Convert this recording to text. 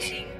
Rising.